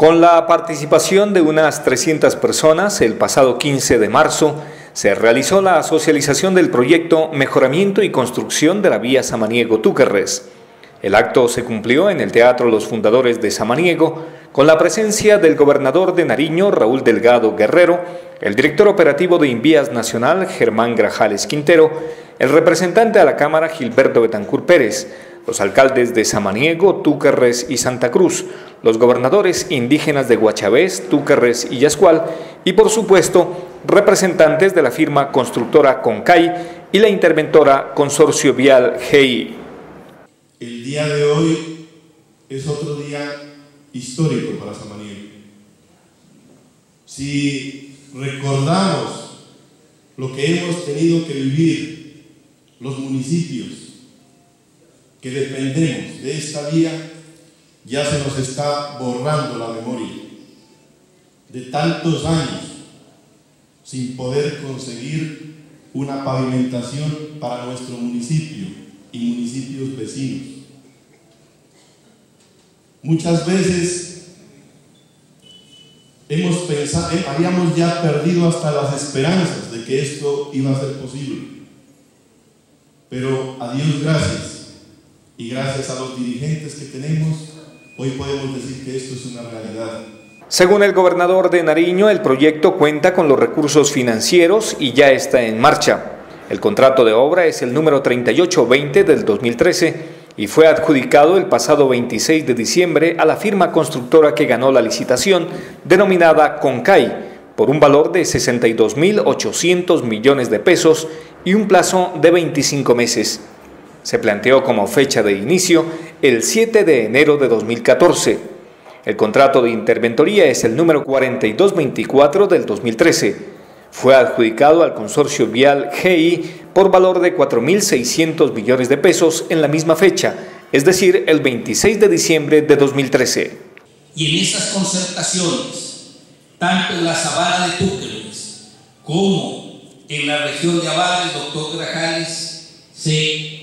Con la participación de unas 300 personas, el pasado 15 de marzo se realizó la socialización del proyecto Mejoramiento y Construcción de la Vía Samaniego-Túquerres. El acto se cumplió en el Teatro Los Fundadores de Samaniego con la presencia del gobernador de Nariño, Raúl Delgado Guerrero, el director operativo de Invías Nacional, Germán Grajales Quintero, el representante a la Cámara, Gilberto Betancur Pérez, los alcaldes de Samaniego, Túquerres y Santa Cruz, los gobernadores indígenas de Guachavés, Túquerres y Yascual, y por supuesto, representantes de la firma constructora Concay y la interventora Consorcio Vial GI. El día de hoy es otro día histórico para Samaniego. Si recordamos lo que hemos tenido que vivir los municipios que dependemos de esta vía, ya se nos está borrando la memoria de tantos años sin poder conseguir una pavimentación para nuestro municipio y municipios vecinos. Muchas veces hemos pensado, eh, habíamos ya perdido hasta las esperanzas de que esto iba a ser posible. Pero a Dios gracias, y gracias a los dirigentes que tenemos, hoy podemos decir que esto es una realidad. Según el gobernador de Nariño, el proyecto cuenta con los recursos financieros y ya está en marcha. El contrato de obra es el número 3820 del 2013 y fue adjudicado el pasado 26 de diciembre a la firma constructora que ganó la licitación, denominada Concay, por un valor de 62.800 millones de pesos y un plazo de 25 meses. Se planteó como fecha de inicio el 7 de enero de 2014. El contrato de interventoría es el número 4224 del 2013. Fue adjudicado al consorcio vial GI por valor de 4.600 millones de pesos en la misma fecha, es decir, el 26 de diciembre de 2013. Y en esas concertaciones, tanto en la sabana de Túqueles como en la región de Avala, el doctor Grajales se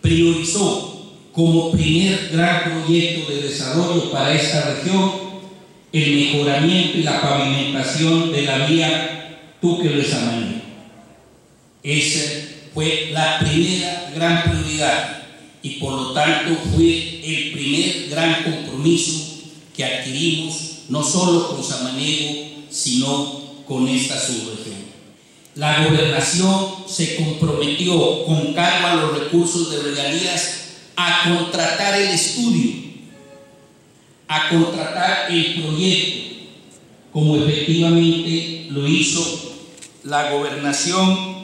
priorizó como primer gran proyecto de desarrollo para esta región el mejoramiento y la pavimentación de la vía Túquio-Samaní. Esa fue la primera gran prioridad y por lo tanto fue el primer gran compromiso que adquirimos no solo con Samaniego, sino con esta subregión. La gobernación se comprometió con cargo a los recursos de regalías a contratar el estudio, a contratar el proyecto, como efectivamente lo hizo la gobernación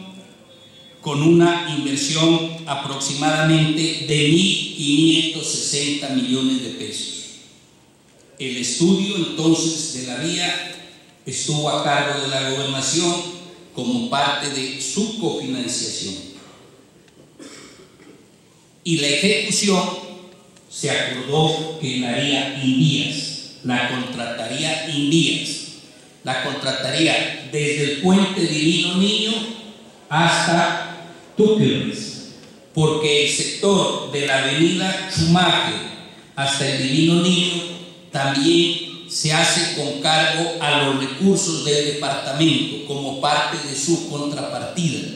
con una inversión aproximadamente de 1.560 millones de pesos. El estudio entonces de la vía estuvo a cargo de la gobernación como parte de su cofinanciación. Y la ejecución se acordó que la haría la contrataría Indías, la contrataría desde el puente Divino Niño hasta Túqueres, porque el sector de la avenida Chumaje hasta el Divino Niño también se hace con cargo a los recursos del departamento como parte de su contrapartida,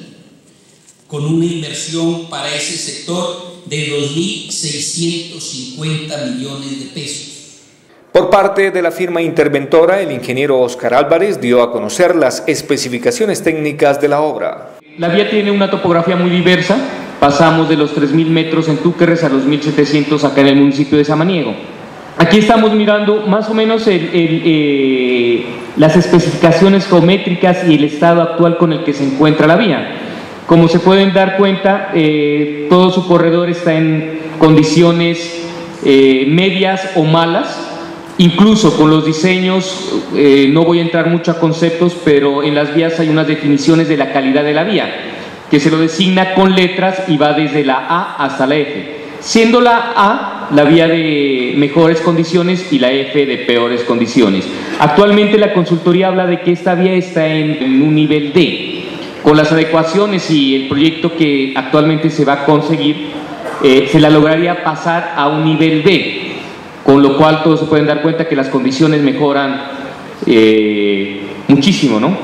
con una inversión para ese sector de 2.650 millones de pesos. Por parte de la firma interventora, el ingeniero Oscar Álvarez dio a conocer las especificaciones técnicas de la obra. La vía tiene una topografía muy diversa. Pasamos de los 3.000 metros en Túquerres a los 1.700 acá en el municipio de Samaniego. Aquí estamos mirando más o menos eh, las especificaciones geométricas y el estado actual con el que se encuentra la vía. Como se pueden dar cuenta, eh, todo su corredor está en condiciones eh, medias o malas, incluso con los diseños, no voy a entrar mucho a conceptos, pero en las vías hay unas definiciones de la calidad de la vía, que se lo designa con letras y va desde la A hasta la F siendo la A la vía de mejores condiciones y la F de peores condiciones. Actualmente la consultoría habla de que esta vía está en, un nivel D. Con las adecuaciones y el proyecto que actualmente se va a conseguir, eh, se la lograría pasar a un nivel B. con lo cual todos se pueden dar cuenta que las condiciones mejoran eh, muchísimo, ¿no?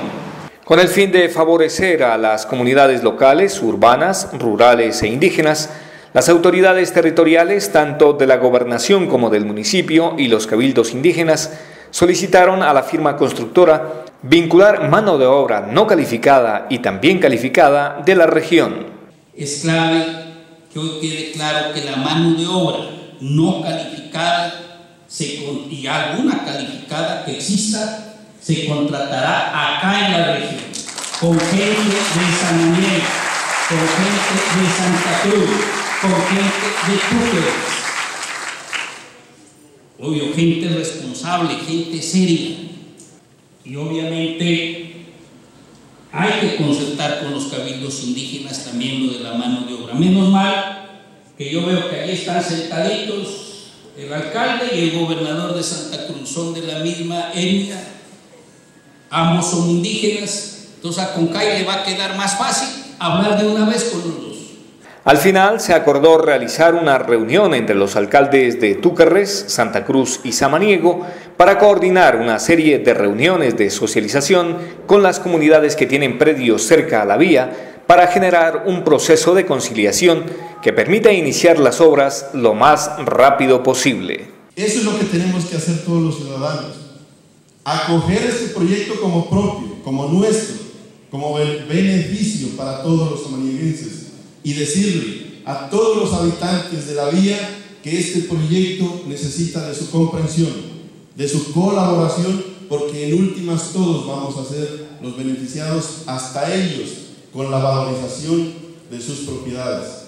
Con el fin de favorecer a las comunidades locales, urbanas, rurales e indígenas, las autoridades territoriales, tanto de la gobernación como del municipio y los cabildos indígenas, solicitaron a la firma constructora vincular mano de obra no calificada y también calificada de la región. Es clave que hoy quede claro que la mano de obra no calificada y alguna calificada que exista se contratará acá en la región con de San Miguel, con gente de Santa Cruz, con gente de Túqueres. Obvio, gente responsable, gente seria. Y obviamente hay que concertar con los cabildos indígenas también lo de la mano de obra. Menos mal que yo veo que ahí están sentaditos el alcalde y el gobernador de Santa Cruz, son de la misma etnia, ambos son indígenas, entonces a Concay le va a quedar más fácil hablar de una vez con los. Al final se acordó realizar una reunión entre los alcaldes de Túquerres, Santa Cruz y Samaniego para coordinar una serie de reuniones de socialización con las comunidades que tienen predios cerca a la vía para generar un proceso de conciliación que permita iniciar las obras lo más rápido posible. Eso es lo que tenemos que hacer todos los ciudadanos. Acoger este proyecto como propio, como nuestro, como beneficio para todos los samaniguenses y decirle a todos los habitantes de la vía que este proyecto necesita de su comprensión, de su colaboración, porque en últimas todos vamos a ser los beneficiados, hasta ellos, con la valorización de sus propiedades.